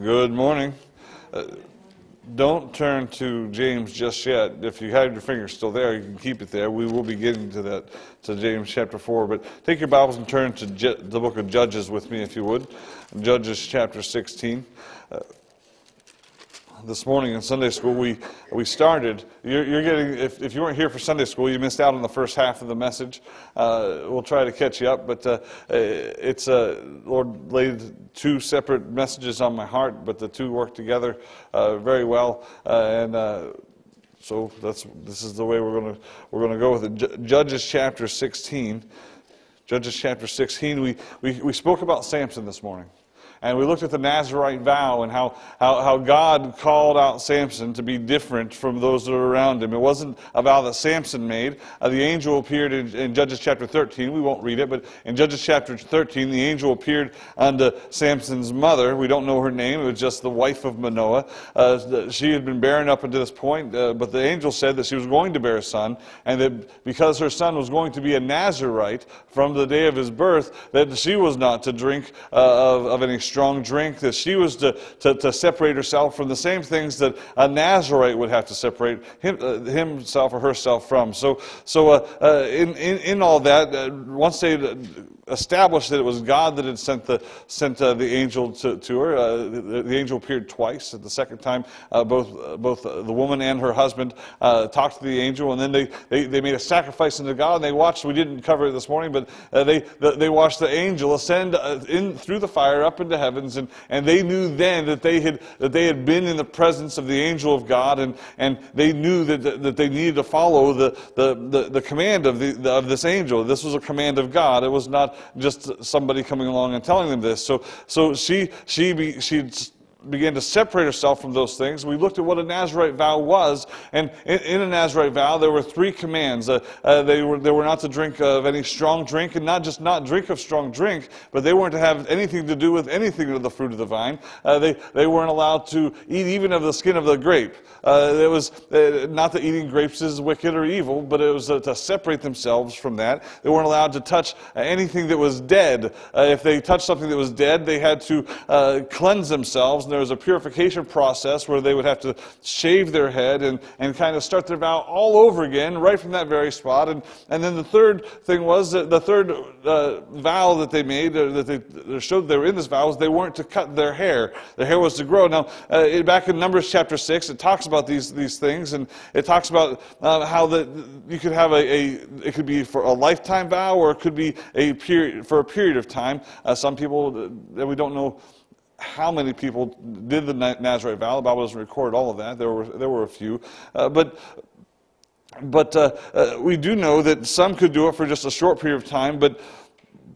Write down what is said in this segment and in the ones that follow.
Good morning. Uh, don't turn to James just yet. If you have your finger still there, you can keep it there. We will be getting to that, to James chapter 4. But take your Bibles and turn to the book of Judges with me, if you would. Judges chapter 16. Uh, this morning in Sunday school, we, we started. You're, you're, getting, if, if you weren't here for Sunday school, you missed out on the first half of the message. Uh, we'll try to catch you up, but uh, it's, uh, Lord laid two separate messages on my heart, but the two work together uh, very well. Uh, and uh, so that's, this is the way we're going to we're gonna go with it. Judges chapter 16. Judges chapter 16, we, we, we spoke about Samson this morning. And we looked at the Nazarite vow and how, how, how God called out Samson to be different from those that are around him. It wasn't a vow that Samson made. Uh, the angel appeared in, in, Judges chapter 13. We won't read it, but in Judges chapter 13, the angel appeared unto Samson's mother. We don't know her name. It was just the wife of Manoah. Uh, she had been barren up until this point, uh, but the angel said that she was going to bear a son, and that because her son was going to be a Nazarite from the day of his birth, that she was not to drink uh, of, of any strong drink, that she was to, to, to, separate herself from the same things that a Nazarite would have to separate him, uh, himself or herself from. So, so uh, uh, in, in, in, all that, uh, once they established that it was God that had sent the, sent, uh, the angel to, to her, uh, the, the, angel appeared twice. At the second time, uh, both, uh, both uh, the woman and her husband talked to the angel, and then they, they, they made a sacrifice unto God, and they watched, we didn't cover it this morning, but they, they watched the angel ascend in, through the fire up into heaven heavens, and, and they knew then that they, had, that they had been in the presence of the angel of God, and, and they knew that, that they needed to follow the, the, the, the command of, the, of this angel. This was a command of God. It was not just somebody coming along and telling them this. So, so she, she, she began to separate herself from those things. We looked at what a Nazarite vow was, and in, in a Nazarite vow, there were three commands. Uh, uh, they, were, they were not to drink of any strong drink, and not just not drink of strong drink, but they weren't to have anything to do with anything of the fruit of the vine. Uh, they, they weren't allowed to eat even of the skin of the grape. Uh, it was uh, not that eating grapes is wicked or evil, but it was uh, to separate themselves from that. They weren't allowed to touch anything that was dead. if they touched something that was dead, they had to cleanse themselves and there was a purification process where they would have to shave their head and, and kind of start their vow all over again right from that very spot. And, and then the third thing was that the third uh, vow that they made, uh, that they showed they were in this vow, was they weren't to cut their hair. Their hair was to grow. Now, uh, back in Numbers chapter 6, it talks about these, these things, and it talks about uh, how that you could have a, a, it could be for a lifetime vow or it could be a period, for a period of time. Uh, some people, that we don't know how many people did the Nazarite vow. The Bible doesn't record all of that. There were, there were a few. Uh, but but uh, uh, we do know that some could do it for just a short period of time, but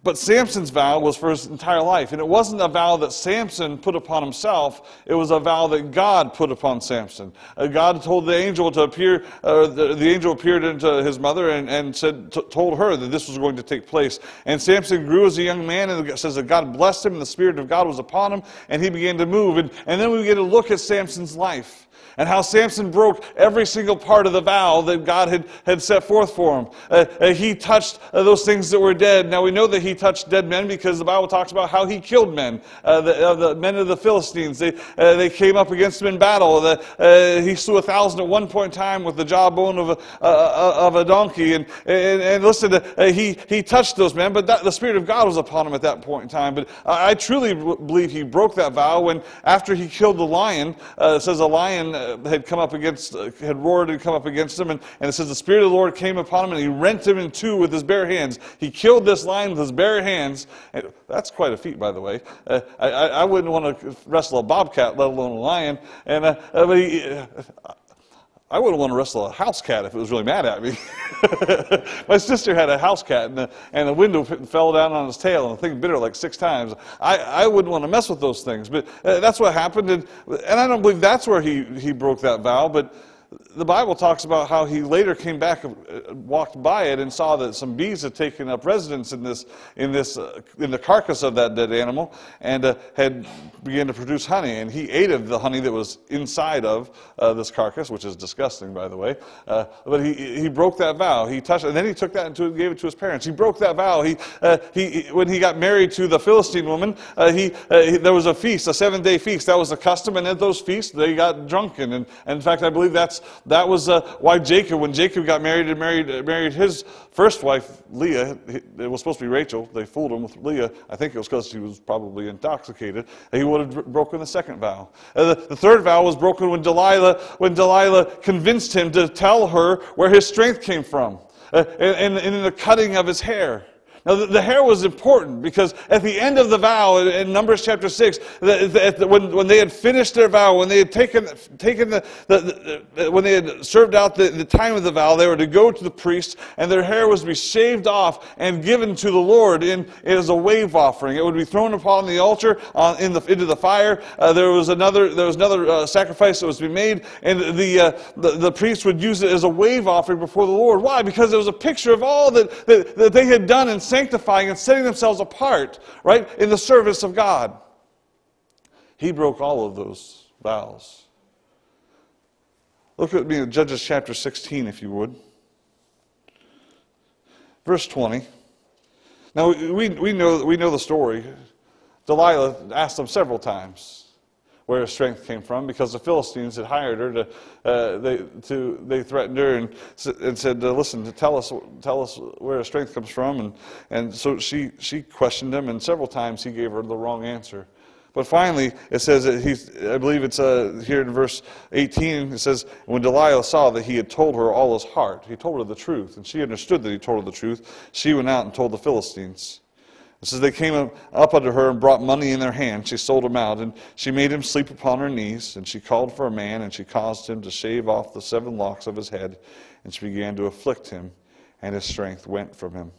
but Samson's vow was for his entire life. And it wasn't a vow that Samson put upon himself, it was a vow that God put upon Samson. Uh, God told the angel to appear, uh, the, the, angel appeared into his mother and, and said, told her that this was going to take place. And Samson grew as a young man, and it says that God blessed him, and the Spirit of God was upon him, and he began to move. And, and then we get to look at Samson's life and how Samson broke every single part of the vow that God had, had set forth for him. Uh, uh, he touched uh, those things that were dead. Now we know that he touched dead men because the Bible talks about how he killed men. Uh, the, the, men of the Philistines, they, uh, they came up against him in battle. The, uh, he slew a thousand at one point in time with the jawbone of a, of a donkey. And, and, and listen, he, he touched those men, but that, the Spirit of God was upon him at that point in time. But I truly believe he broke that vow when after he killed the lion, it says a lion uh, had come up against, uh, had roared and come up against him. And, and it says the Spirit of the Lord came upon him and he rent him in two with his bare hands. He killed this lion with his bare hands. And that's quite a feat, by the way. Uh, I, I, wouldn't want to wrestle a bobcat, let alone a lion. And uh, but he, I wouldn't want to wrestle a house cat if it was really mad at me. My sister had a house cat, and the, and the window fell down on its tail, and the thing bit her like six times. I, I wouldn't want to mess with those things, but uh, that's what happened. And, and I don't believe that's where he, he broke that vow, but the Bible talks about how he later came back and uh, walked by it and saw that some bees had taken up residence in this, in this, uh, in the carcass of that dead animal and uh, had began to produce honey. And he ate of the honey that was inside of uh, this carcass, which is disgusting, by the way. Uh, but he, he broke that vow. He touched, and then he took that and gave it to his parents. He broke that vow. He, uh, he, when he got married to the Philistine woman, he, he, there was a feast, a seven-day feast. That was a custom, and at those feasts they got drunken. And, and in fact, I believe that's that was uh, why Jacob, when Jacob got married and married, uh, married his first wife, Leah, it was supposed to be Rachel. They fooled him with Leah. I think it was because she was probably intoxicated. He would have broken the second vow. Uh, the, the third vow was broken when Delilah, when Delilah convinced him to tell her where his strength came from. Uh, and, and in the cutting of his hair. Now, the, the, hair was important because at the end of the vow, in, in Numbers chapter 6, the, the, when, when they had finished their vow, when they had taken, taken the, when they had served out the, the time of the vow, they were to go to the priest, and their hair was to be shaved off and given to the Lord in, as a wave offering. It would be thrown upon the altar uh, in the, into the fire. Uh, there was another, there was another uh, sacrifice that was to be made, and the, uh, the, the priest would use it as a wave offering before the Lord. Why? Because it was a picture of all that, that, that they had done in sanctifying and setting themselves apart, right, in the service of God. He broke all of those vows. Look at me in Judges chapter 16, if you would. Verse 20. Now, we, we, know, we know the story. Delilah asked them several times where her strength came from because the Philistines had hired her to, uh, they, to, they threatened her and, and said, uh, listen, tell us, tell us where her strength comes from. And, and so she, she questioned him, and several times he gave her the wrong answer. But finally, it says that he's, I believe it's uh, here in verse 18, it says, When Delilah saw that he had told her all his heart, he told her the truth, and she understood that he told her the truth, she went out and told the Philistines. Says they came up unto her and brought money in their hand. She sold him out, and she made him sleep upon her knees. And she called for a man, and she caused him to shave off the seven locks of his head. And she began to afflict him, and his strength went from him.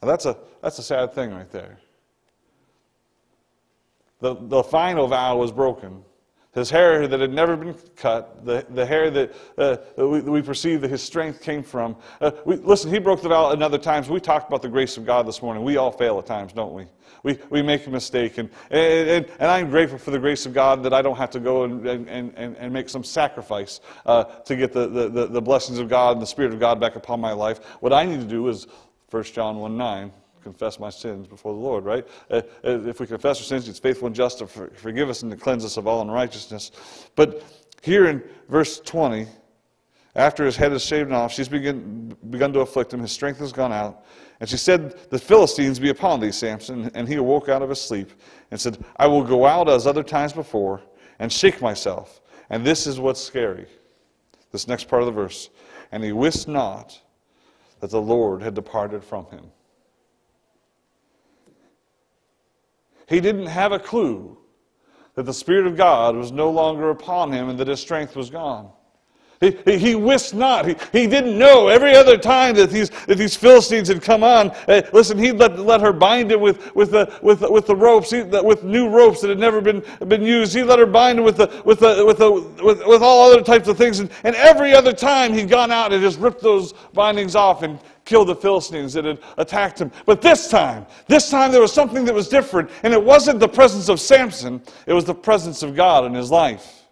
Now that's a, that's a sad thing right there. The, the final vow was broken. His hair that had never been cut, the, the hair that, uh, we, we perceive that his strength came from. Uh, we, listen, he broke the vow another times. We talked about the grace of God this morning. We all fail at times, don't we? We, we make a mistake. And, and, and I'm grateful for the grace of God that I don't have to go and, and, and, and make some sacrifice uh, to get the, the, the blessings of God and the Spirit of God back upon my life. What I need to do is 1 John 1 9 confess my sins before the Lord, right? Uh, uh, if we confess our sins, He's faithful and just to forgive us and to cleanse us of all unrighteousness. But here in verse 20, after his head is shaved off, she's begin, begun to afflict him. His strength has gone out. And she said, The Philistines be upon thee, Samson. And he awoke out of his sleep and said, I will go out as other times before and shake myself. And this is what's scary. This next part of the verse. And he wist not that the Lord had departed from him. He didn't have a clue that the Spirit of God was no longer upon him and that his strength was gone. He, he, he wist not. He, he didn't know. Every other time that these, that these Philistines had come on, uh, listen, he'd let, let her bind him with, with, the, with, with the ropes, he, with new ropes that had never been, been used. He let her bind him with, the, with, the, with, the, with, with all other types of things. And, and every other time he'd gone out and just ripped those bindings off and killed the Philistines that had attacked him. But this time, this time there was something that was different, and it wasn't the presence of Samson, it was the presence of God in his life.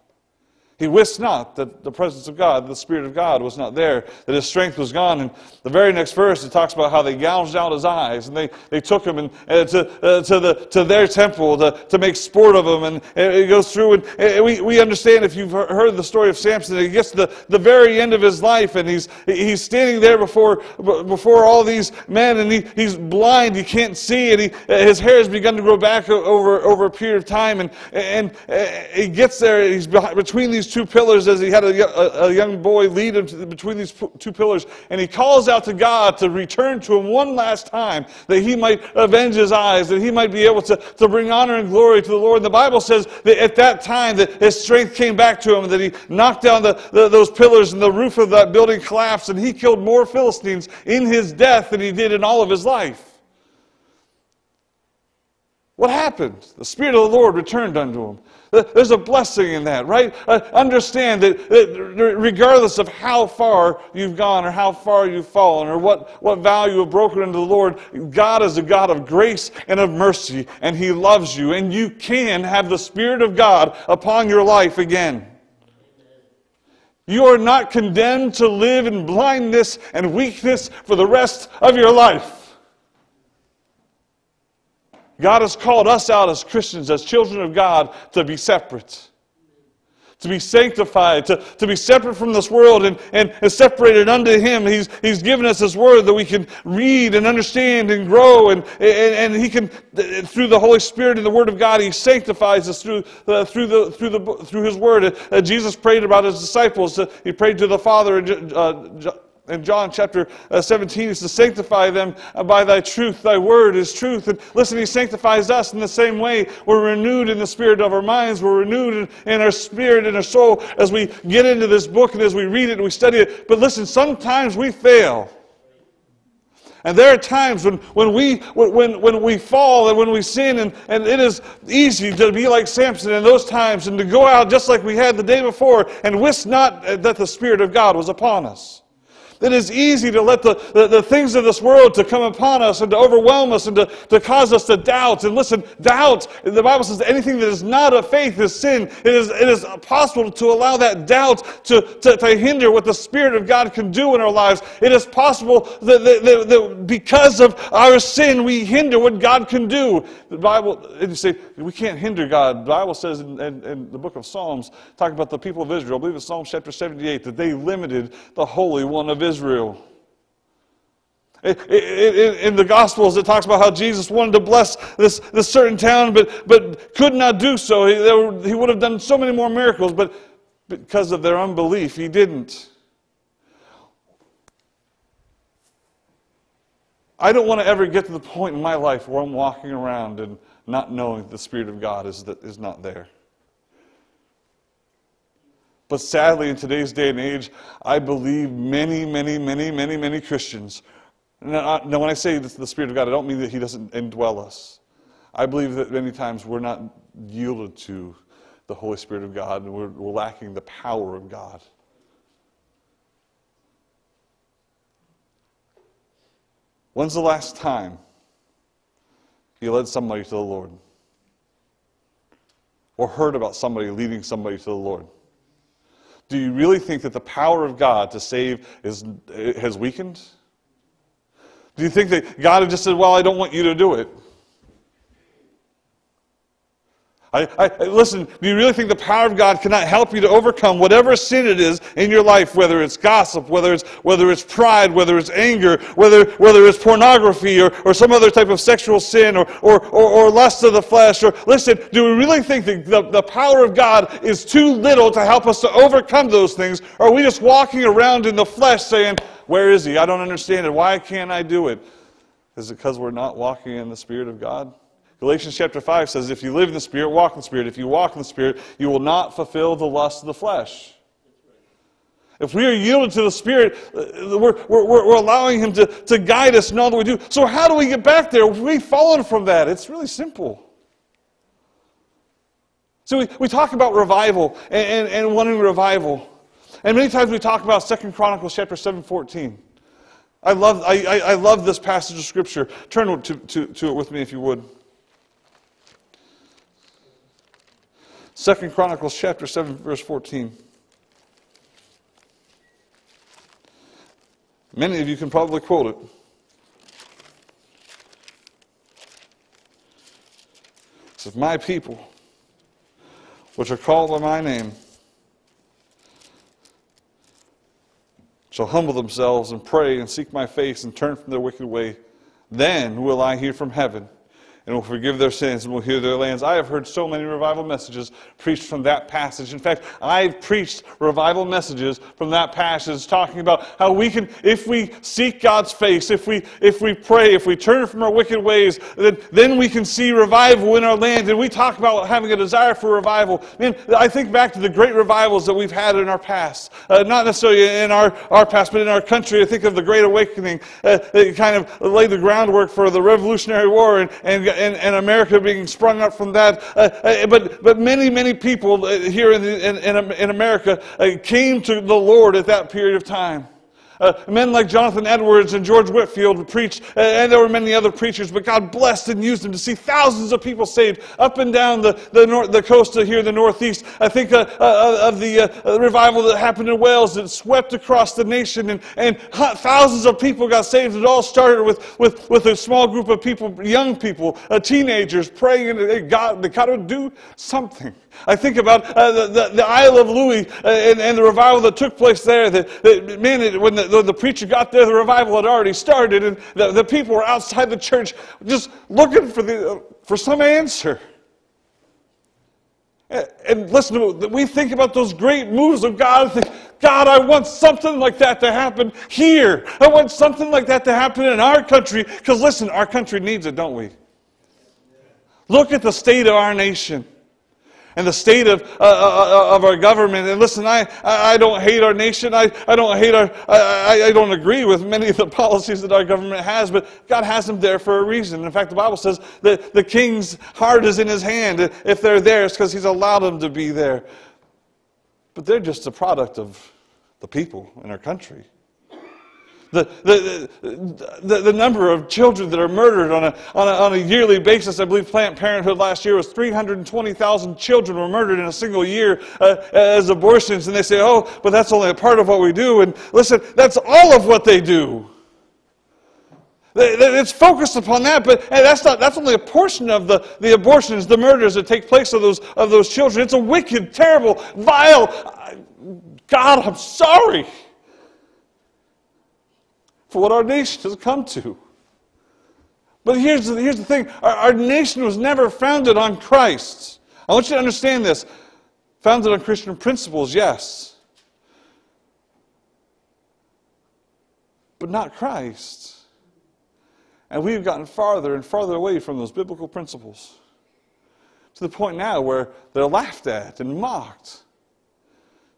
He wist not that the presence of God, the Spirit of God, was not there, that his strength was gone. And the very next verse, it talks about how they gouged out his eyes, and they, they took him and, uh, to, uh, to, the, to their temple to, to make sport of him. And it goes through, and uh, we, we understand if you've heard the story of Samson, he gets to the, the very end of his life, and he's, he's standing there before, before all these men, and he, he's blind, he can't see, and he, uh, his hair has begun to grow back over, over a period of time. And, and uh, he gets there, he's between these these two pillars as he had a, a, young boy lead him to, between these two pillars. And he calls out to God to return to him one last time that he might avenge his eyes, that he might be able to, to bring honor and glory to the Lord. And the Bible says that at that time that his strength came back to him, that he knocked down the, the, those pillars and the roof of that building collapsed, and he killed more Philistines in his death than he did in all of his life. What happened? The Spirit of the Lord returned unto him. There's a blessing in that, right? Uh, understand that, that, regardless of how far you've gone or how far you've fallen or what, what value you've broken into the Lord, God is a God of grace and of mercy, and He loves you, and you can have the Spirit of God upon your life again. You are not condemned to live in blindness and weakness for the rest of your life. God has called us out as Christians, as children of God, to be separate, to be sanctified, to, to be separate from this world and, and, and separated unto Him. He's, he's given us His Word that we can read and understand and grow, and, and, and He can, through the Holy Spirit and the Word of God, He sanctifies us through, uh, through, the, through, the, through His Word. Uh, Jesus prayed about His disciples. Uh, he prayed to the Father. In John chapter uh, 17, is to sanctify them by thy truth. Thy word is truth. And listen, he sanctifies us in the same way. We're renewed in the spirit of our minds. We're renewed in, in our spirit and our soul as we get into this book and as we read it and we study it. But listen, sometimes we fail. And there are times when, when, we, when, when we fall and when we sin, and, and it is easy to be like Samson in those times and to go out just like we had the day before and wist not that the Spirit of God was upon us. It is easy to let the, the, the, things of this world to come upon us and to overwhelm us and to, to cause us to doubt. And listen, doubt, the Bible says anything that is not of faith is sin. It is, it is possible to allow that doubt to, to, to hinder what the Spirit of God can do in our lives. It is possible that, that, that, that because of our sin, we hinder what God can do. The Bible, and you say, we can't hinder God. The Bible says in, in, in the book of Psalms, talking about the people of Israel, I believe it's Psalm chapter 78, that they limited the Holy One of Israel. Israel. In the Gospels, it talks about how Jesus wanted to bless this, this certain town, but, but could not do so. He, he would have done so many more miracles, but because of their unbelief, he didn't. I don't want to ever get to the point in my life where I'm walking around and not knowing that the Spirit of God is, is not there. But sadly, in today's day and age, I believe many, many, many, many, many Christians. Now, when I say the Spirit of God, I don't mean that He doesn't indwell us. I believe that many times we're not yielded to the Holy Spirit of God and we're, we're lacking the power of God. When's the last time you led somebody to the Lord? Or heard about somebody leading somebody to the Lord? Do you really think that the power of God to save is, has weakened? Do you think that God just said, Well, I don't want you to do it? I, I, listen, do you really think the power of God cannot help you to overcome whatever sin it is in your life, whether it's gossip, whether it's, whether it's pride, whether it's anger, whether, whether it's pornography or, or some other type of sexual sin or, or, or, or lust of the flesh? Or listen, do we really think that the, the power of God is too little to help us to overcome those things? Or are we just walking around in the flesh saying, Where is He? I don't understand it. Why can't I do it? Is it because we're not walking in the Spirit of God? Galatians chapter 5 says, If you live in the Spirit, walk in the Spirit. If you walk in the Spirit, you will not fulfill the lust of the flesh. If we are yielded to the Spirit, uh, we're, we're, we're allowing Him to, to guide us in all that we do. So, how do we get back there? We've fallen from that. It's really simple. So, we, we talk about revival and, and, and wanting revival. And many times we talk about Second Chronicles chapter 7 14. I love, I, I, I love this passage of Scripture. Turn to, to, to it with me if you would. Second Chronicles chapter 7, verse 14. Many of you can probably quote it. It says, My people, which are called by my name, shall humble themselves and pray and seek my face and turn from their wicked way. Then will I hear from heaven and will forgive their sins and will heal their lands. I have heard so many revival messages preached from that passage. In fact, I've preached revival messages from that passage talking about how we can, if we seek God's face, if we, if we pray, if we turn from our wicked ways, then, then we can see revival in our land. And we talk about having a desire for revival. Man, I think back to the great revivals that we've had in our past. Uh, not necessarily in our, our past, but in our country. I think of the Great Awakening uh, that kind of laid the groundwork for the Revolutionary War and, and and, and America being sprung up from that. Uh, uh, but, but many, many people uh, here in, the, in, in, America uh, came to the Lord at that period of time. Uh, men like Jonathan Edwards and George Whitefield preached, uh, and there were many other preachers, but God blessed and used them to see thousands of people saved up and down the, the, nor- the coast of here in the Northeast. I think uh, uh of the uh, revival that happened in Wales that swept across the nation, and, and thousands of people got saved. It all started with, with, with a small group of people, young people, uh, teenagers, praying, and God, they got to do something. I think about uh, the, the, the, Isle of Lewis uh, and, and, the revival that took place there. The, the, man, when the, the, preacher got there, the revival had already started, and the, the people were outside the church just looking for, the, uh, for some answer. And listen, we think about those great moves of God. and Think, God, I want something like that to happen here. I want something like that to happen in our country. Because listen, our country needs it, don't we? Look at the state of our nation and the state of, uh, uh, uh, of our government. And listen, I, I don't hate our nation. I, I don't hate our, I, I don't agree with many of the policies that our government has, but God has them there for a reason. In fact, the Bible says that the king's heart is in his hand. If they're there, it's because he's allowed them to be there. But they're just a product of the people in our country. The, the, the, the, number of children that are murdered on a, on, a, on a yearly basis, I believe Planned Parenthood last year was 320,000 children were murdered in a single year uh, as abortions. And they say, oh, but that's only a part of what we do. And listen, that's all of what they do. It's focused upon that, but that's not that's only a portion of the, the abortions, the murders that take place of those of those children. It's a wicked, terrible, vile God, I'm sorry for what our nation has come to. But here's the, here's the thing our, our nation was never founded on Christ. I want you to understand this. Founded on Christian principles, yes. But not Christ. And we've gotten farther and farther away from those biblical principles to the point now where they're laughed at and mocked.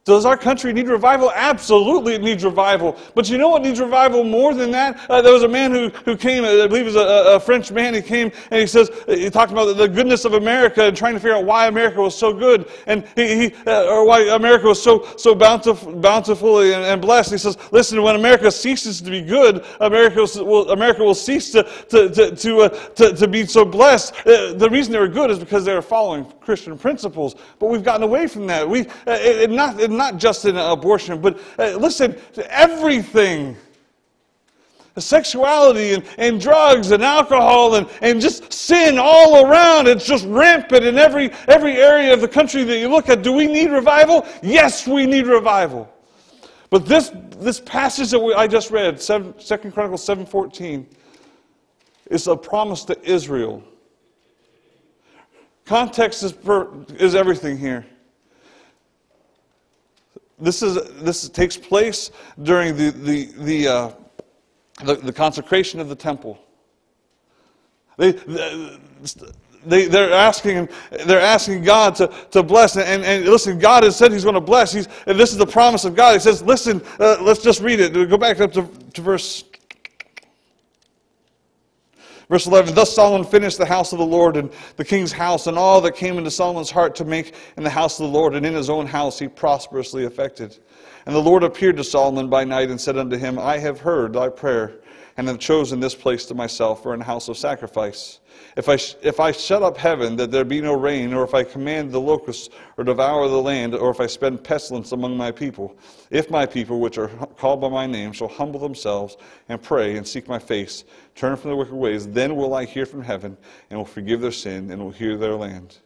Does our country need revival? Absolutely, it needs revival. But you know what needs revival more than that? Uh, there was a man who, who came, I believe it was a, a, French man. He came and he says, he talked about the goodness of America and trying to figure out why America was so good and he, he uh, or why America was so, so bountiful, bountifully and, and, blessed. He says, listen, when America ceases to be good, America will, America will cease to, to, to, to, uh, to, to, be so blessed. Uh, the reason they were good is because they were following Christian principles. But we've gotten away from that. We, uh, it, not, it, not just in abortion, but uh, listen, everything sexuality and, and drugs and alcohol and, and just sin all around. It's just rampant in every, every area of the country that you look at. Do we need revival? Yes, we need revival. But this, this passage that we, I just read, 2 Chronicles 7.14, is a promise to Israel. Context is, per, is everything here. This, is, this takes place during the, the, the, uh, the, the, consecration of the temple. They, they, they're, asking, they're asking God to, to bless. And, and listen, God has said He's going to bless. He's, and this is the promise of God. He says, listen, uh, let's just read it. Go back up to, to verse Verse 11 Thus Solomon finished the house of the Lord and the king's house, and all that came into Solomon's heart to make in the house of the Lord, and in his own house he prosperously effected. And the Lord appeared to Solomon by night and said unto him, I have heard thy prayer, and have chosen this place to myself for an house of sacrifice. If I, if I shut up heaven that there be no rain, or if I command the locusts or devour the land, or if I spend pestilence among my people, if my people, which are called by my name, shall humble themselves and pray and seek my face, turn from their wicked ways, then will I hear from heaven and will forgive their sin and will heal their land.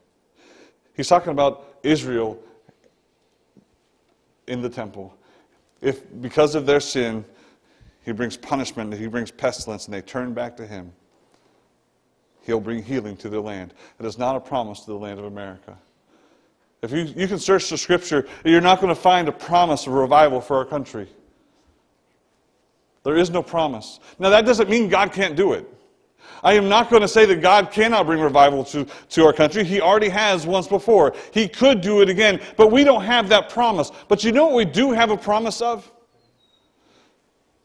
He's talking about Israel in the temple. If because of their sin, he brings punishment, he brings pestilence, and they turn back to him He'll bring healing to their land. It is not a promise to the land of America. If you, you can search the scripture, you're not going to find a promise of revival for our country. There is no promise. Now, that doesn't mean God can't do it. I am not going to say that God cannot bring revival to, to our country. He already has once before. He could do it again, but we don't have that promise. But you know what we do have a promise of?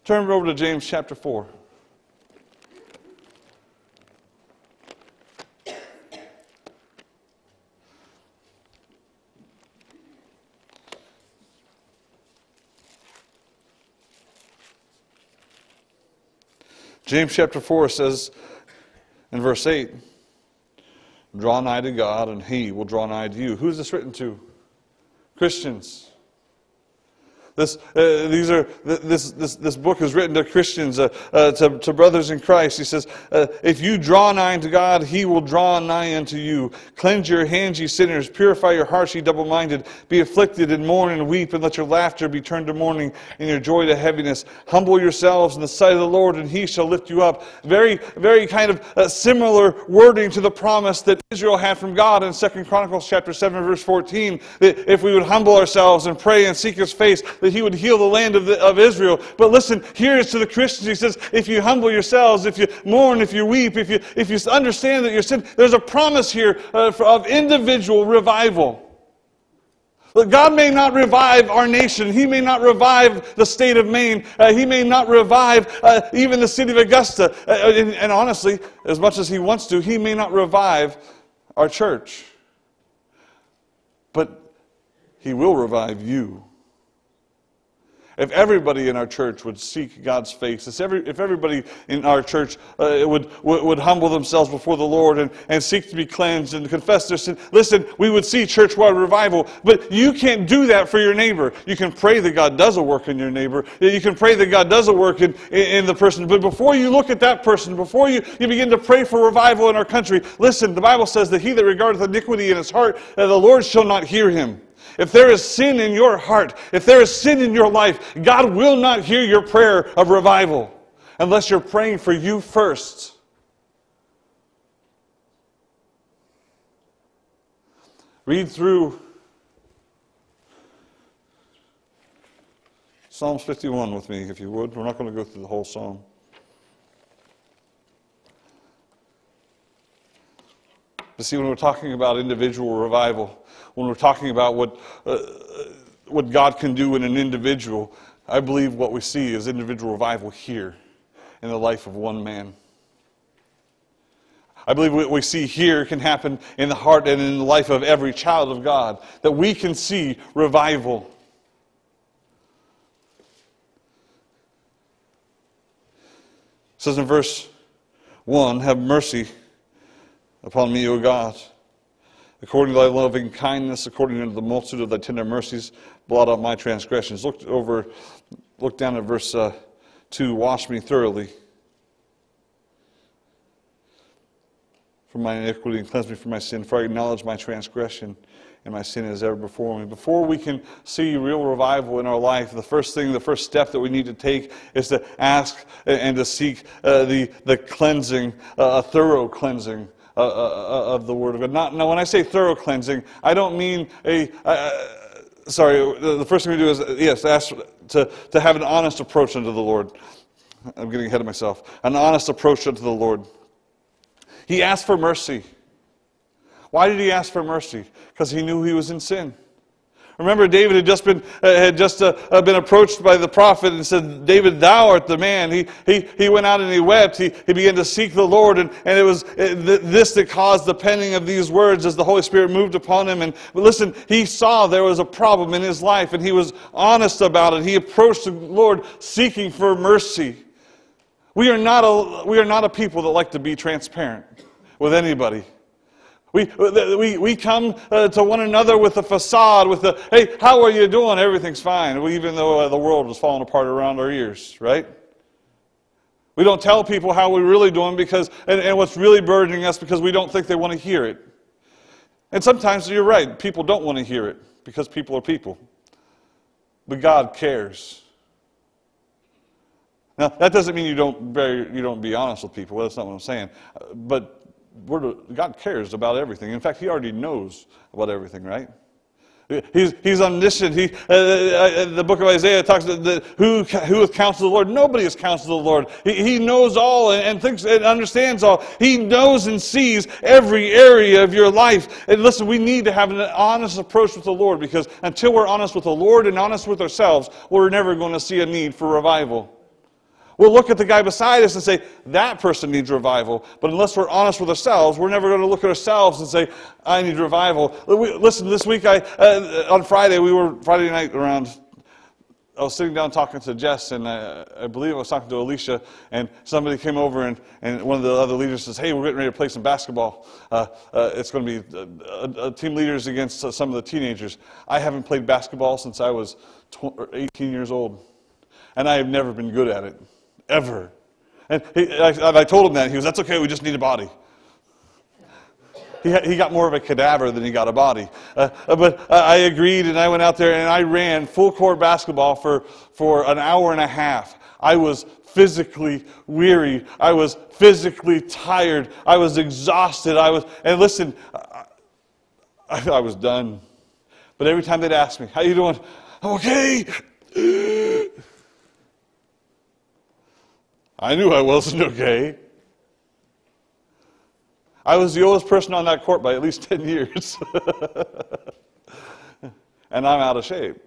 Turn over to James chapter 4. James chapter 4 says in verse 8, Draw nigh to God, and he will draw nigh to you. Who's this written to? Christians. This, uh, these are, this, this, this book is written to Christians, uh, uh, to, to brothers in Christ. He says, uh, If you draw nigh to God, he will draw nigh unto you. Cleanse your hands, ye sinners. Purify your hearts, ye double minded. Be afflicted and mourn and weep, and let your laughter be turned to mourning and your joy to heaviness. Humble yourselves in the sight of the Lord, and he shall lift you up. Very, very kind of uh, similar wording to the promise that Israel had from God in Second Chronicles chapter 7, verse 14. That if we would humble ourselves and pray and seek his face, that he would heal the land of, the, of Israel. But listen, here is to the Christians. He says, if you humble yourselves, if you mourn, if you weep, if you, if you understand that you're sin, there's a promise here uh, of individual revival. God may not revive our nation. He may not revive the state of Maine. Uh, he may not revive uh, even the city of Augusta. Uh, and, and honestly, as much as He wants to, He may not revive our church. But He will revive you. If everybody in our church would seek God's face, if, every, if everybody in our church uh, would, would, would, humble themselves before the Lord and, and seek to be cleansed and confess their sin, listen, we would see church-wide revival. But you can't do that for your neighbor. You can pray that God does a work in your neighbor. You can pray that God does a work in, in, in the person. But before you look at that person, before you, you begin to pray for revival in our country, listen, the Bible says that he that regardeth iniquity in his heart, uh, the Lord shall not hear him. If there is sin in your heart, if there is sin in your life, God will not hear your prayer of revival unless you're praying for you first. Read through Psalms 51 with me, if you would. We're not going to go through the whole psalm. But see, when we're talking about individual revival, when we're talking about what, uh, what God can do in an individual, I believe what we see is individual revival here in the life of one man. I believe what we see here can happen in the heart and in the life of every child of God, that we can see revival. It says in verse 1 Have mercy upon me, O God According to thy loving kindness, according to the multitude of thy tender mercies, blot out my transgressions. Look over, look down at verse uh, 2. Wash me thoroughly from my iniquity and cleanse me from my sin, for I acknowledge my transgression and my sin is ever before me. Before we can see real revival in our life, the first thing, the first step that we need to take is to ask and to seek uh, the, the cleansing, uh, a thorough cleansing uh, of the Word of God. Not, now, when I say thorough cleansing, I don't mean a. sorry, the first thing we do is, yes, ask to, to have an honest approach unto the Lord. I'm getting ahead of myself. An honest approach unto the Lord. He asked for mercy. Why did he ask for mercy? Because he knew he was in sin. Remember, David had just been uh, had just uh, uh, been approached by the prophet and said, "David, thou art the man." He he he went out and he wept. He he began to seek the Lord, and and it was uh, this that caused the penning of these words as the Holy Spirit moved upon him. And listen, he saw there was a problem in his life, and he was honest about it. He approached the Lord seeking for mercy. We are not a we are not a people that like to be transparent with anybody. We, we, we come uh, to one another with a facade, with a, hey, how are you doing? Everything's fine, we, even though uh, the world is falling apart around our ears, right? We don't tell people how we're really doing because, and, and what's really burdening us because we don't think they want to hear it. And sometimes you're right, people don't want to hear it because people are people. But God cares. Now, that doesn't mean you don't, very, you don't be honest with people. That's not what I'm saying. But God cares about everything. In fact, He already knows about everything, right? He's, he's omniscient. He, uh, uh, uh the book of Isaiah talks about the, who, who has counseled the Lord. Nobody has counseled of the Lord. He, he knows all and, and, thinks and understands all. He knows and sees every area of your life. And listen, we need to have an honest approach with the Lord because until we're honest with the Lord and honest with ourselves, we're never going to see a need for revival. We'll look at the guy beside us and say, that person needs revival. But unless we're honest with ourselves, we're never going to look at ourselves and say, I need revival. Listen, this week, I, uh, on Friday, we were, Friday night around I was sitting down talking to Jess, and I, I, believe I was talking to Alicia, and somebody came over, and, and one of the other leaders says, Hey, we're getting ready to play some basketball. Uh, uh, it's going to be uh, team leaders against uh, some of the teenagers. I haven't played basketball since I was 18 years old, and I have never been good at it, ever. And he, I, I told him that. He goes, That's okay, we just need a body. He, he got more of a cadaver than he got a body. Uh, uh but I agreed, and I went out there and I ran full court basketball for, for an hour and a half. I was physically weary. I was physically tired. I was exhausted. I was, and listen, I, I was done. But every time they'd ask me, "How you doing?" I'm okay. I knew I wasn't okay. I was the oldest person on that court by at least 10 years. and I'm out of shape.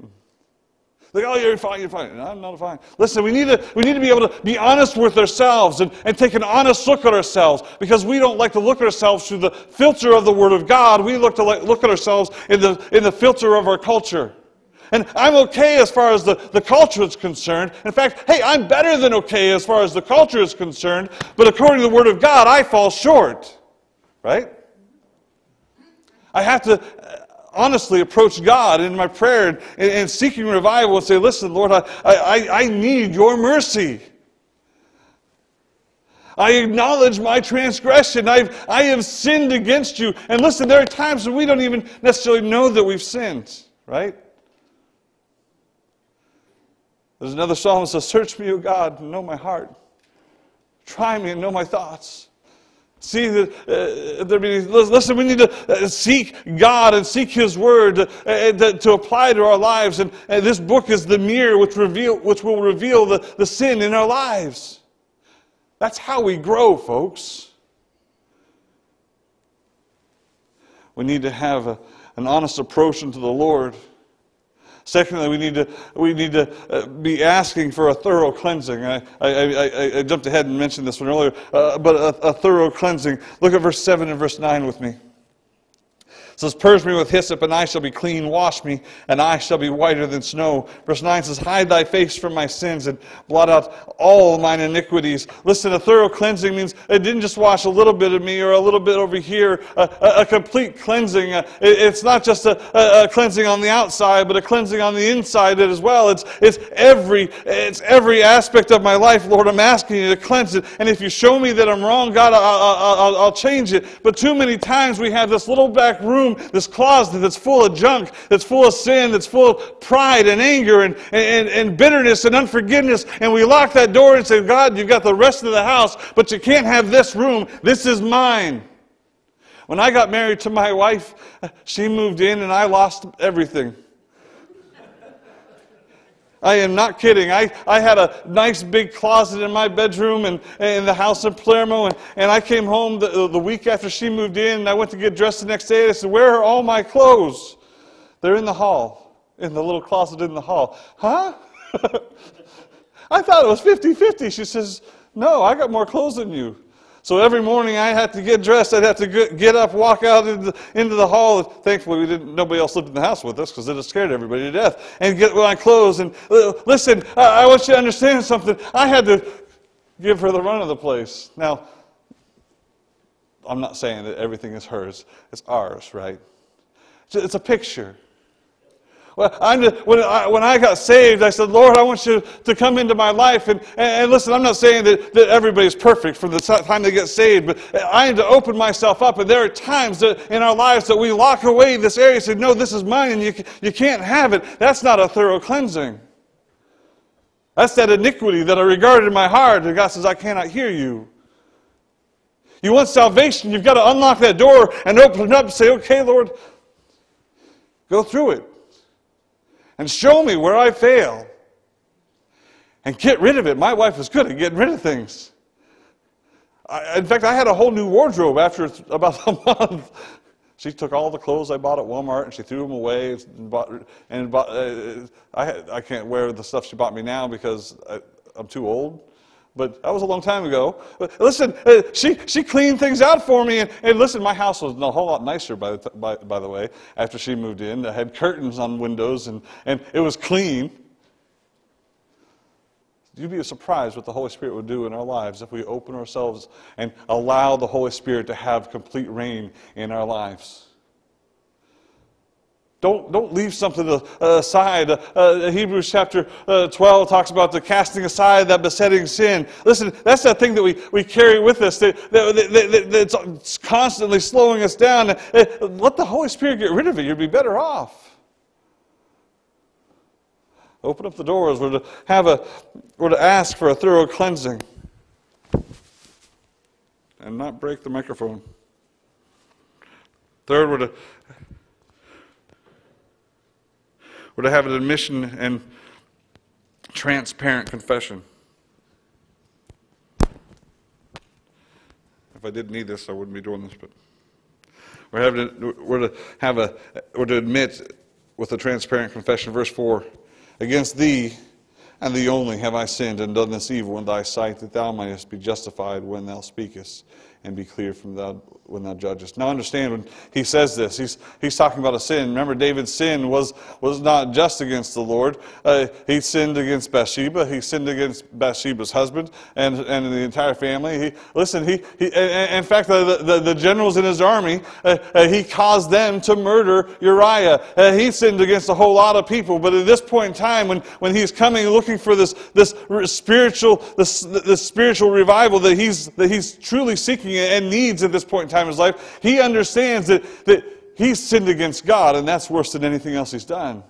Like, oh, you're fine, you're fine. No, I'm not fine. Listen, we need, to, we need to be able to be honest with ourselves and, and take an honest look at ourselves because we don't like to look at ourselves through the filter of the Word of God. We look to like, look at ourselves in the, in the filter of our culture. And I'm okay as far as the, the culture is concerned. In fact, hey, I'm better than okay as far as the culture is concerned. But according to the Word of God, I fall short. Right? I have to uh, honestly approach God in my prayer and, and seeking revival and say, listen, Lord, I, I, I need your mercy. I acknowledge my transgression. I've, I have sinned against you. And listen, there are times when we don't even necessarily know that we've sinned, right? There's another psalm that says, Search me, O God, and know my heart. Try me and know my thoughts. See, that, uh, there be, listen, we need to uh, seek God and seek His Word uh, to, to apply to our lives. And, and, this book is the mirror which, reveal, which will reveal the, the sin in our lives. That's how we grow, folks. We need to have a, an honest approach into the Lord. Secondly, we need to, we need to uh, be asking for a thorough cleansing. I, I, I, I jumped ahead and mentioned this one earlier, uh, but a, a thorough cleansing. Look at verse 7 and verse 9 with me says, Purge me with hyssop, and I shall be clean. Wash me, and I shall be whiter than snow. Verse 9 says, Hide thy face from my sins and blot out all mine iniquities. Listen, a thorough cleansing means it didn't just wash a little bit of me or a little bit over here, a, a, a complete cleansing. Uh, it, it's not just a, a, cleansing on the outside, but a cleansing on the inside as well. It's, it's, every, it's every aspect of my life, Lord. I'm asking you to cleanse it. And if you show me that I'm wrong, God, I'll, I'll, I'll change it. But too many times we have this little back room room, this closet that's full of junk, that's full of sin, that's full of pride and anger and, and, and bitterness and unforgiveness. And we lock that door and say, God, you've got the rest of the house, but you can't have this room. This is mine. When I got married to my wife, she moved in and I lost everything. I am not kidding. I, I had a nice big closet in my bedroom and in the house in Palermo, and, and I came home the, the week after she moved in, and I went to get dressed the next day, and I said, Where are all my clothes? They're in the hall, in the little closet in the hall. Huh? I thought it was 50 50. She says, No, I got more clothes than you. So every morning I had to get dressed. I'd have to get up, walk out into the, into the hall. Thankfully, we didn't. Nobody else lived in the house with us because it scared everybody to death. And get my clothes. And uh, listen, I, I want you to understand something. I had to give her the run of the place. Now, I'm not saying that everything is hers. It's ours, right? It's a picture. Just, when, I, when I got saved, I said, Lord, I want you to come into my life. And, and, and listen, I'm not saying that, that everybody's perfect from the time they get saved, but I need to open myself up. And there are times that in our lives that we lock away this area and say, No, this is mine, and you, you can't have it. That's not a thorough cleansing. That's that iniquity that I regarded in my heart. And God says, I cannot hear you. You want salvation, you've got to unlock that door and open it up and say, Okay, Lord, go through it and show me where I fail and get rid of it. My wife is good at getting rid of things. I, in fact, I had a whole new wardrobe after about a month. She took all the clothes I bought at Walmart and she threw them away. And, bought, and bought, uh, I, I can't wear the stuff she bought me now because I, I'm too old but that was a long time ago. Listen, uh, she, she cleaned things out for me. And, and listen, my house was a whole lot nicer, by the, by, by the way, after she moved in. I had curtains on windows, and, and it was clean. you'd be surprised what the Holy Spirit would do in our lives if we open ourselves and allow the Holy Spirit to have complete reign in our lives. Don't, don't leave something aside. Uh, Hebrews chapter uh, 12 talks about the casting aside that besetting sin. Listen, that's that thing that we, we carry with us that, that, that, that that's constantly slowing us down. Uh, let the Holy Spirit get rid of it. You'd be better off. Open up the doors. We're to have a, we're to ask for a thorough cleansing, and not break the microphone. Third, we're to We're to have an admission and transparent confession. If I didn't need this, I wouldn't be doing this. But we're, having to, we're to have a we're to admit with a transparent confession. Verse four: Against thee and thee only have I sinned and done this evil in thy sight, that thou mightest be justified when thou speakest, and be clear from thou when thou judgest. Now understand when he says this, he's, he's talking about a sin. Remember, David's sin was, was not just against the Lord. Uh, he sinned against Bathsheba. He sinned against Bathsheba's husband and, and the entire family. He, listen, he, he in fact, the, the, the generals in his army, uh, uh, he caused them to murder Uriah. Uh, he sinned against a whole lot of people. But at this point in time, when, when he's coming looking for this, this spiritual, this, this spiritual revival that he's, that he's truly seeking and needs at this point in time, in his life, he understands that, that he's sinned against God, and that's worse than anything else he's done.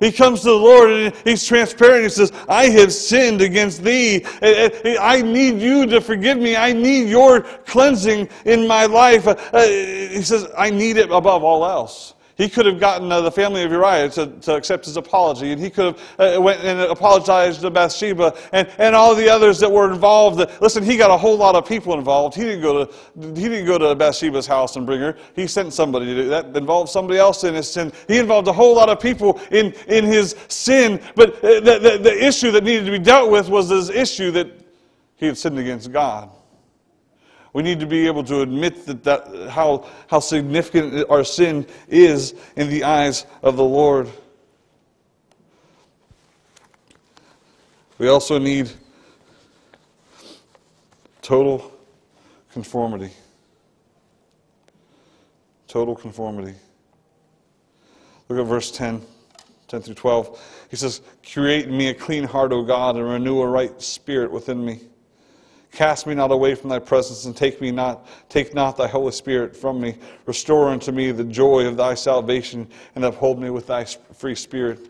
He comes to the Lord and he's transparent. He says, I have sinned against thee. I need you to forgive me. I need your cleansing in my life. Uh, he says, I need it above all else. He could have gotten uh, the family of Uriah to, to accept his apology, and he could have uh, went and apologized to Bathsheba and, and all the others that were involved. Listen, he got a whole lot of people involved. He didn't go to he didn't go to Bathsheba's house and bring her. He sent somebody to do that. Involved somebody else in his sin. He involved a whole lot of people in in his sin. But uh, the, the, the issue that needed to be dealt with was this issue that he had sinned against God. We need to be able to admit that, that how, how significant our sin is in the eyes of the Lord. We also need total conformity. Total conformity. Look at verse 10, 10 through 12. He says, Create in me a clean heart, O God, and renew a right spirit within me. Cast me not away from thy presence, and take me not, take not thy Holy Spirit from me. Restore unto me the joy of thy salvation, and uphold me with thy free spirit.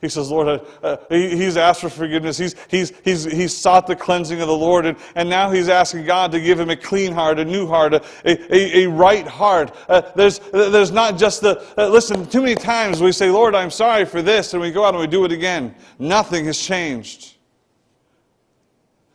He says, Lord, uh, uh, he, he's asked for forgiveness. He's, he's, he's, he's sought the cleansing of the Lord, and, and now he's asking God to give him a clean heart, a new heart, a, a, a right heart. Uh, there's, there's not just the, uh, listen, too many times we say, Lord, I'm sorry for this, and we go out and we do it again. Nothing has changed.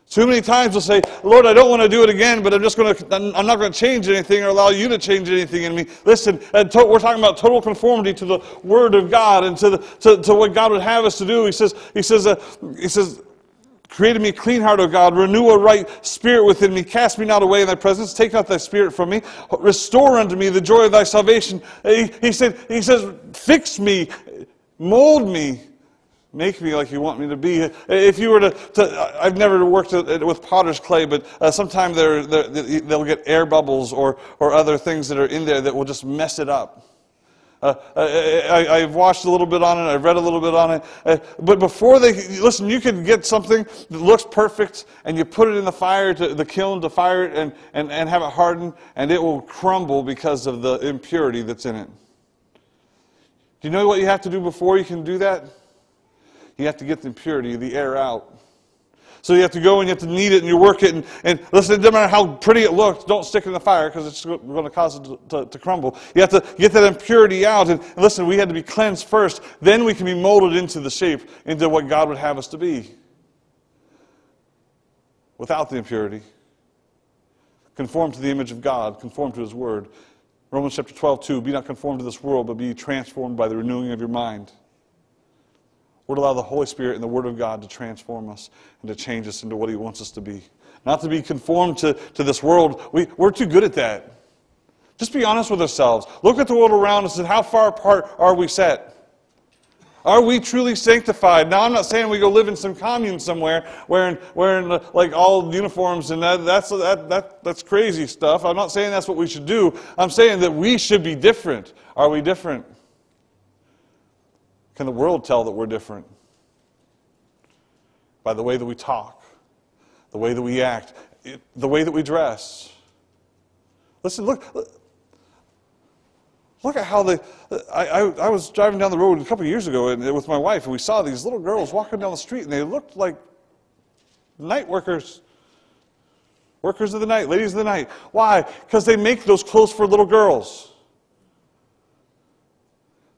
Too many times we'll say, Lord, I don't want to do it again, but I'm just going to, I'm not going to change anything or allow you to change anything in me. Listen, we're talking about total conformity to the Word of God and to, the, to, to what God would have us to do. He says, he says, uh, he says, Created me a clean heart, O God. Renew a right spirit within me. Cast me not away in thy presence. Take not thy spirit from me. Restore unto me the joy of thy salvation. He, he said, he says, fix me, mold me, Make me like you want me to be. If you were to, to I've never worked with potter's clay, but uh, sometimes they're, they're, they'll get air bubbles or, or other things that are in there that will just mess it up. Uh, I, have watched a little bit on it. I've read a little bit on it. Uh, but before they listen, you can get something that looks perfect, and you put it in the fire, to the kiln to fire it, and, and, and have it harden, and it will crumble because of the impurity that's in it. Do you know what you have to do before you can do that? You have to get the impurity, of the air out. So you have to go and you have to knead it and you work it. And, and listen, it doesn't matter how pretty it looks, don't stick it in the fire because it's going to cause it to, to, to, crumble. You have to get that impurity out. And, and listen, we had to be cleansed first. Then we can be molded into the shape, into what God would have us to be. Without the impurity, conform to the image of God, conform to His Word. Romans chapter 12, 2 Be not conformed to this world, but be transformed by the renewing of your mind. We're allow the Holy Spirit and the Word of God to transform us and to change us into what He wants us to be. Not to be conformed to, to this world. We, we're too good at that. Just be honest with ourselves. Look at the world around us and how far apart are we set? Are we truly sanctified? Now, I'm not saying we go live in some commune somewhere wearing, wearing uh, like all uniforms and that, that's, that, that, that's crazy stuff. I'm not saying that's what we should do. I'm saying that we should be different. Are we different? Can the world tell that we're different? By the way that we talk, the way that we act, the way that we dress. Listen, look, Look at how they. I, I, I, was driving down the road a couple of years ago and, uh, with my wife, and we saw these little girls walking down the street, and they looked like night workers. Workers of the night, ladies of the night. Why? Because they make those clothes for little girls.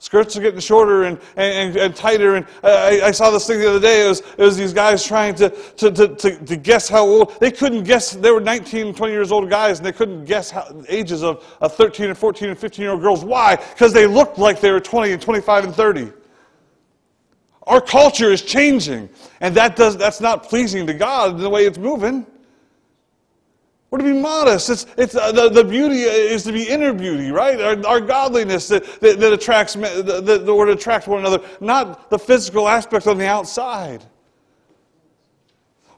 Skirts are getting shorter and, and, and tighter. And I, I, saw this thing the other day. It was, it was these guys trying to, to, to, to, to guess how old. They couldn't guess. They were 19, 20 years old guys, and they couldn't guess how, ages of, of 13 and 14 and 15 year old girls. Why? Because they looked like they were 20 and 25 and 30. Our culture is changing, and that does, that's not pleasing to God in the way it's moving. We're to be modest. It's, it's, uh, the, the beauty is to be inner beauty, right? Our, our godliness that, that, that attracts, that, that to attract one another, not the physical aspect on the outside.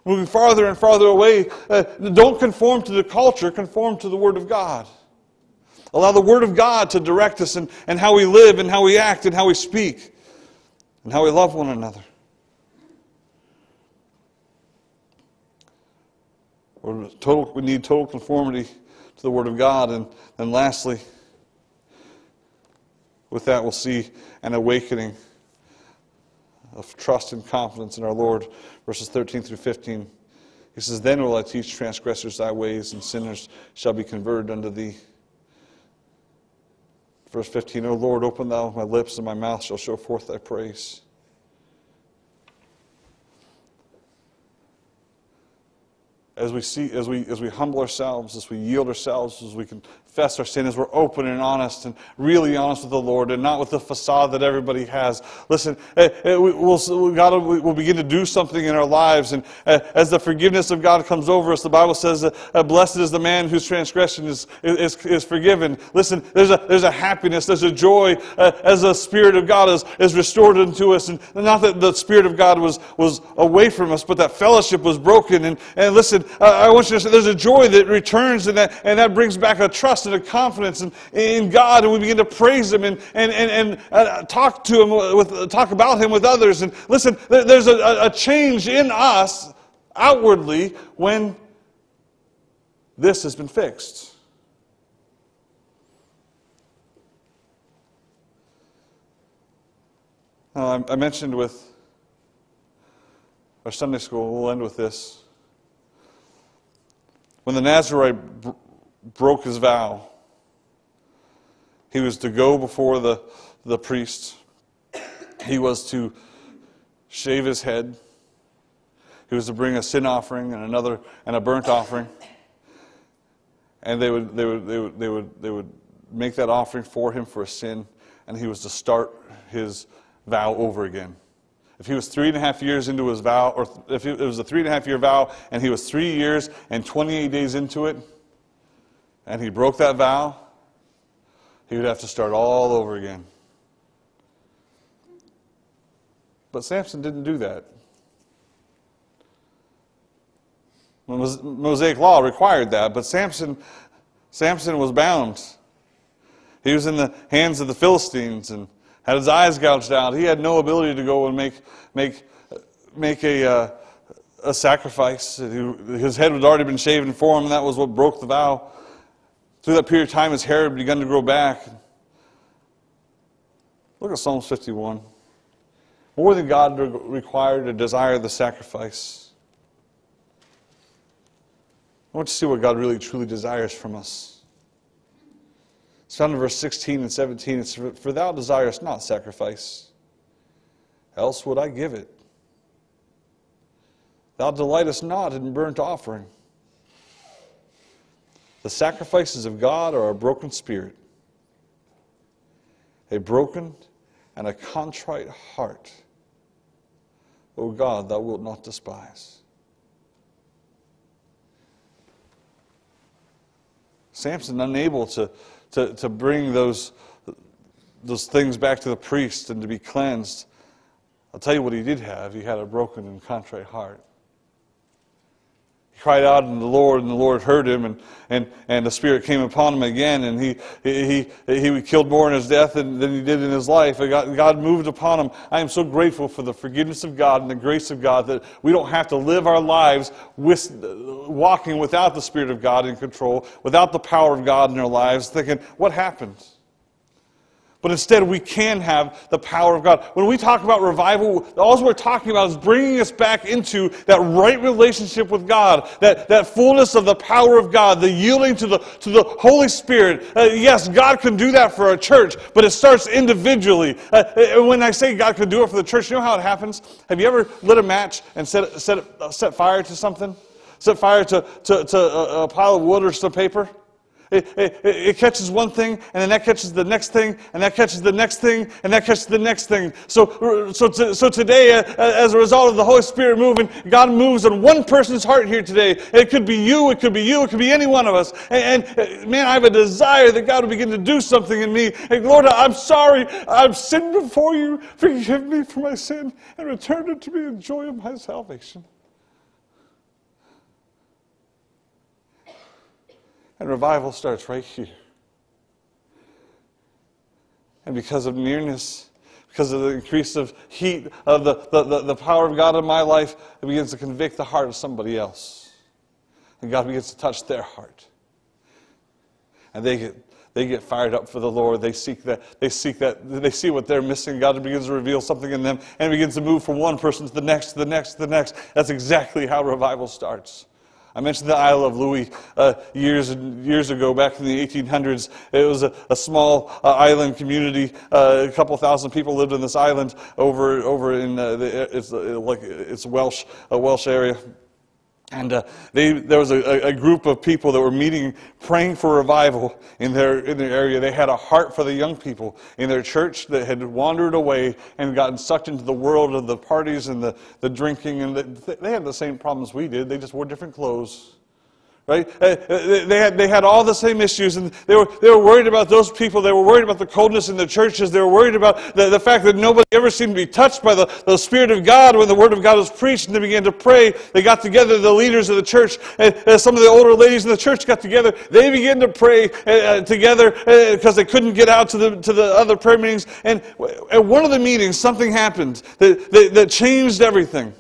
Moving farther and farther away, uh, don't conform to the culture, conform to the Word of God. Allow the Word of God to direct us and how we live and how we act and how we speak and how we love one another. Total, we need total conformity to the Word of God. And then lastly, with that, we'll see an awakening of trust and confidence in our Lord. Verses 13 through 15. He says, Then will I teach transgressors thy ways, and sinners shall be converted unto thee. Verse 15, O Lord, open thou my lips, and my mouth shall show forth thy praise. As we see, as we, as we humble ourselves, as we yield ourselves, as we confess our sin, as we're open and honest and really honest with the Lord and not with the facade that everybody has. Listen, eh, eh, we'll, God will begin to do something in our lives. And eh, as the forgiveness of God comes over us, the Bible says, blessed is the man whose transgression is, is, is forgiven. Listen, there's a, there's a happiness, there's a joy as the Spirit of God is, is restored into us. And not that the Spirit of God was, was away from us, but that fellowship was broken. And, and listen, I want you to say there's a joy that returns and that, and that brings back a trust and a confidence in, in God. And we begin to praise Him and, and, and, and uh, talk to Him, with, talk about Him with others. And listen, there, there's a, a change in us outwardly when this has been fixed. I mentioned with our Sunday school, we'll end with this. When the Nazarite b- broke his vow, he was to go before the, the priest. He was to shave his head. He was to bring a sin offering and another and a burnt offering. And they would, they would, they would, they would, they would make that offering for him for a sin, and he was to start his vow over again. If he was three and a half years into his vow, or if it was a three and a half year vow, and he was three years and 28 days into it, and he broke that vow, he would have to start all over again. But Samson didn't do that. Mosaic law required that, but Samson, Samson was bound. He was in the hands of the Philistines, and had his eyes gouged out. He had no ability to go and make, make, make a, uh, a sacrifice. His head had already been shaven for him, and that was what broke the vow. Through that period of time, his hair had begun to grow back. Look at Psalms 51. More than God required to desire the sacrifice. I want to see what God really truly desires from us. It's found in verse 16 and 17. It's for thou desirest not sacrifice, else would I give it. Thou delightest not in burnt offering. The sacrifices of God are a broken spirit, a broken and a contrite heart. O God, thou wilt not despise. Samson, unable to to, to bring those, those things back to the priest and to be cleansed. I'll tell you what he did have. He had a broken and contrite heart cried out unto the Lord, and the Lord heard him, and, and, and the Spirit came upon him again, and he, he, he, he killed more in his death than, than he did in his life. God, God moved upon him. I am so grateful for the forgiveness of God and the grace of God that we don't have to live our lives with, walking without the Spirit of God in control, without the power of God in our lives, thinking, what happened? But instead, we can have the power of God. When we talk about revival, all we're talking about is bringing us back into that right relationship with God, that, that fullness of the power of God, the yielding to the, to the Holy Spirit. Uh, yes, God can do that for a church, but it starts individually. Uh, uh when I say God can do it for the church, you know how it happens? Have you ever lit a match and set, set, set fire to something? Set fire to, to, to a, a pile of wood or some paper? It, it, it, catches one thing, and then that catches the next thing, and that catches the next thing, and that catches the next thing. So, so, to, so today, uh, as a result of the Holy Spirit moving, God moves on one person's heart here today. It could be you, it could be you, it could be any one of us. And, and uh, man, I have a desire that God will begin to do something in me. And Lord, I'm sorry, I've sinned before you. Forgive me for my sin, and return it to me in joy of my salvation. And revival starts right here. And because of nearness, because of the increase of heat of the, the, the, the, power of God in my life, it begins to convict the heart of somebody else. And God begins to touch their heart. And they get, they get fired up for the Lord. They seek that, they seek that, they see what they're missing. God begins to reveal something in them and begins to move from one person to the next, to the next, to the next. That's exactly how revival starts. I mentioned the Isle of Lewis uh, years and years ago, back in the 1800s. It was a, a small uh, island community. Uh, a couple thousand people lived on this island over over in uh, the, it's uh, like it's Welsh a Welsh area. And uh, they, there was a, a, group of people that were meeting, praying for revival in their, in their area. They had a heart for the young people in their church that had wandered away and gotten sucked into the world of the parties and the, the drinking. And the, they had the same problems we did, they just wore different clothes. Right? Uh, uh, they had, they had all the same issues, and they were, they were worried about those people. They were worried about the coldness in the churches. They were worried about the, the fact that nobody ever seemed to be touched by the, the Spirit of God when the Word of God was preached, and they began to pray. They got together, the leaders of the church, and uh, some of the older ladies in the church got together. They began to pray uh, together because they couldn't get out to the, to the other prayer meetings. And at one of the meetings, something happened that, that, that changed everything.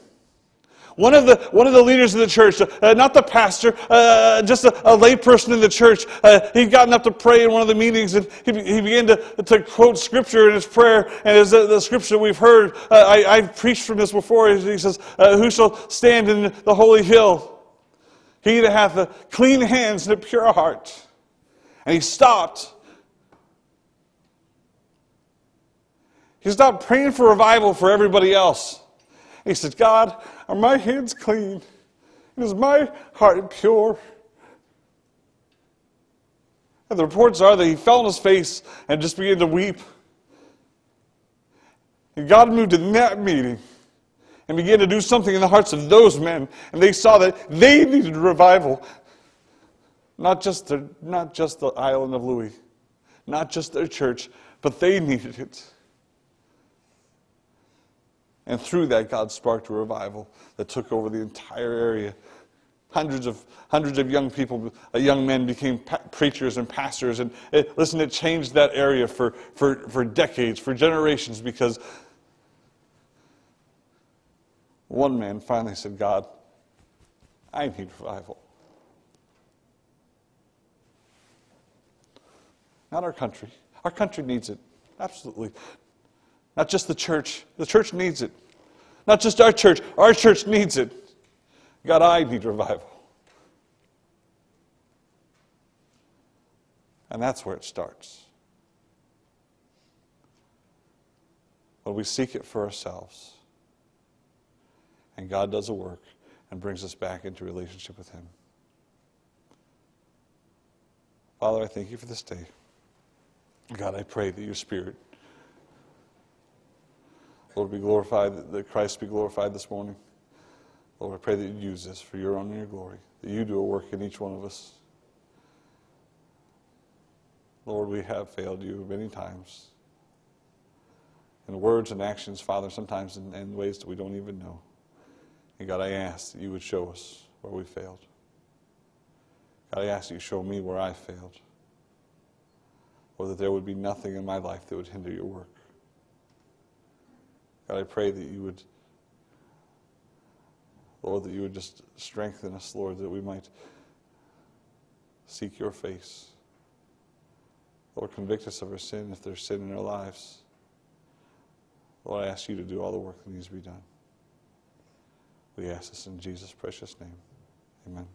One of the, one of the leaders of the church, uh, not the pastor, uh, just a, a lay person in the church, uh, he'd gotten up to pray in one of the meetings and he, he began to, to quote scripture in his prayer. And as the, the scripture we've heard, uh, I, I've preached from this before. He says, uh, Who shall stand in the holy hill? He that hath a clean hands and a pure heart. And he stopped. He stopped praying for revival for everybody else. He said, God, are my hands clean? And is my heart pure? And the reports are that he fell on his face and just began to weep. And God moved in that meeting and began to do something in the hearts of those men. And they saw that they needed revival. Not just, not just the island of Lewis, not just their church, but they needed it. And through that, God sparked a revival that took over the entire area. Hundreds of, hundreds of young people, uh, young men became preachers and pastors. And it, listen, it changed that area for, for, for decades, for generations, because one man finally said, God, I need revival. Not our country. Our country needs it. Absolutely. Not just the church. The church needs it. Not just our church. Our church needs it. God, I need revival. And that's where it starts. When we seek it for ourselves, and God does a work and brings us back into relationship with Him. Father, I thank you for this day. God, I pray that your Spirit Lord, be glorified, that Christ be glorified this morning. Lord, I pray that you use this for your honor and your glory, that you do a work in each one of us. Lord, we have failed you many times. in words and actions, Father, sometimes in, in ways that we don't even know. And God, I ask that you would show us where we failed. God, I ask that you show me where I failed. Or that there would be nothing in my life that would hinder your work. God, I pray that you would, Lord, that you would just strengthen us, Lord, that we might seek your face. Lord, convict us of our sin if there's sin in our lives. Lord, I ask you to do all the work that needs to be done. We ask this in Jesus' precious name. Amen.